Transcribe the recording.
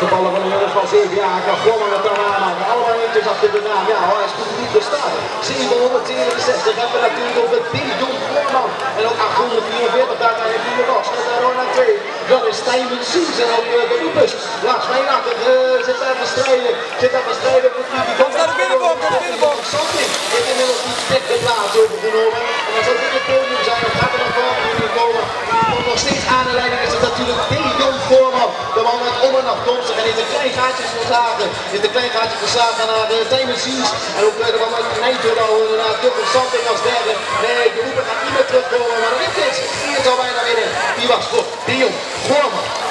De ballen van de jongens van 7 jaar kan gewoon met de aan. Allemaal eentjes achter de naam. Ja, hij is goed niet gestaan. 767 hebben we natuurlijk op het Jon Voorman. En ook 844 daar heeft hij nog. Zet daar nog naar 2. Dat is Stijmen Sies en ook de Lupus. Lars Wijnakker zit daar te strijden. Zit daar te strijden voor die komt naar de binnenboom, naar de binnenboom. Something heeft inmiddels die sterke plaats overgenomen. En dan zal dit het podium zijn. Dat gaat er nog komen. Komt nog steeds aan de leiding De man uit Ommen afkomstig en heeft een klein gaatje verslagen. Heeft een klein gaatje verslagen naar de Stijmen Sies. En ook de man uit Nijntjerdal inderdaad. Dubbel Something als derde. Nee, de roepen gaat niet meer terugkomen. Maar is niks. Hier zal bijna winnen. Die was voor Jon Voorman.